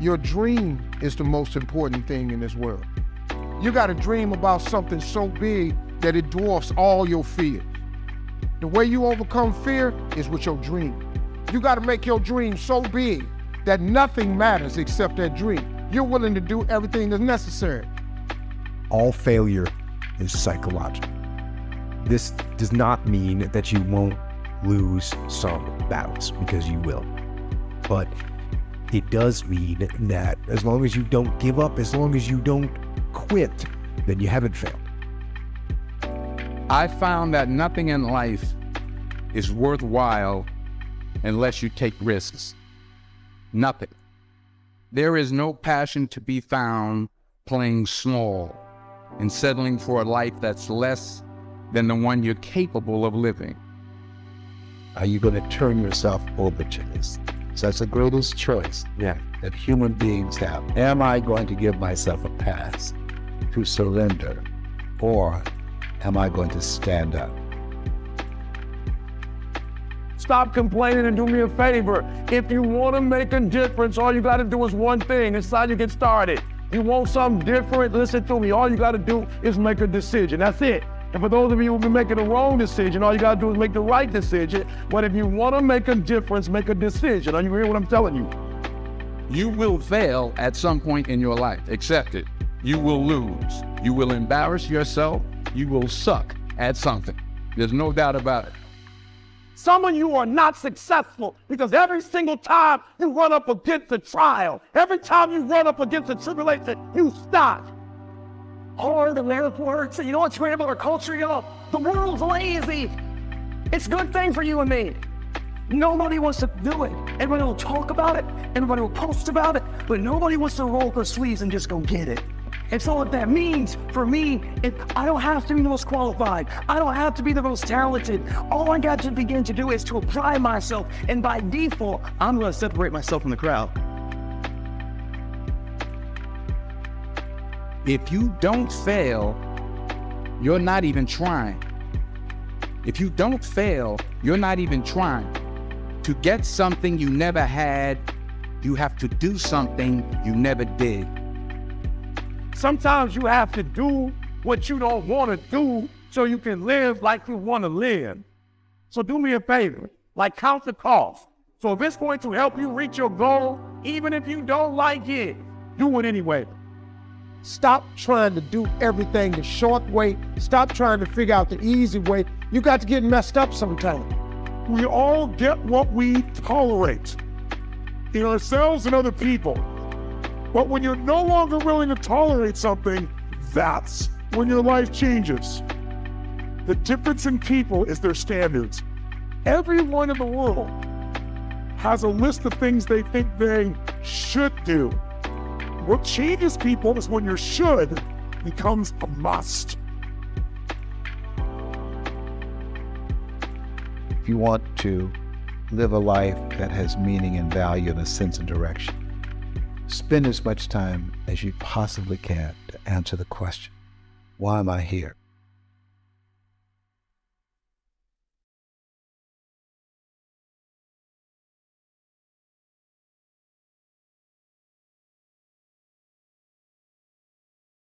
Your dream is the most important thing in this world. You got to dream about something so big that it dwarfs all your fears. The way you overcome fear is with your dream. You got to make your dream so big that nothing matters except that dream. You're willing to do everything that's necessary. All failure is psychological. This does not mean that you won't lose some battles because you will. But it does mean that as long as you don't give up, as long as you don't quit, then you haven't failed. I found that nothing in life is worthwhile unless you take risks. Nothing. There is no passion to be found playing small and settling for a life that's less than the one you're capable of living. Are you going to turn yourself over to this? So that's the greatest choice yeah. that human beings have. Am I going to give myself a pass to surrender or am I going to stand up? Stop complaining and do me a favor. If you want to make a difference, all you got to do is one thing. It's how you get started. You want something different? Listen to me. All you got to do is make a decision. That's it. And for those of you who've been making the wrong decision, all you gotta do is make the right decision. But if you wanna make a difference, make a decision. Are you hearing what I'm telling you? You will fail at some point in your life. Accept it. You will lose. You will embarrass yourself. You will suck at something. There's no doubt about it. Some of you are not successful because every single time you run up against a trial, every time you run up against a tribulation, you stop hard and there works. You know what's great about our culture, y'all? The world's lazy. It's a good thing for you and me. Nobody wants to do it. Everybody will talk about it. Everybody will post about it. But nobody wants to roll their sleeves and just go get it. And so what that means for me is I don't have to be the most qualified. I don't have to be the most talented. All I got to begin to do is to apply myself. And by default, I'm going to separate myself from the crowd. If you don't fail, you're not even trying. If you don't fail, you're not even trying. To get something you never had, you have to do something you never did. Sometimes you have to do what you don't want to do so you can live like you want to live. So do me a favor, like count the cost. So if it's going to help you reach your goal, even if you don't like it, do it anyway. Stop trying to do everything the short way. Stop trying to figure out the easy way. You got to get messed up sometimes. We all get what we tolerate in ourselves and other people. But when you're no longer willing to tolerate something, that's when your life changes. The difference in people is their standards. Everyone in the world has a list of things they think they should do. What changes people is when your should becomes a must. If you want to live a life that has meaning and value and a sense of direction, spend as much time as you possibly can to answer the question why am I here?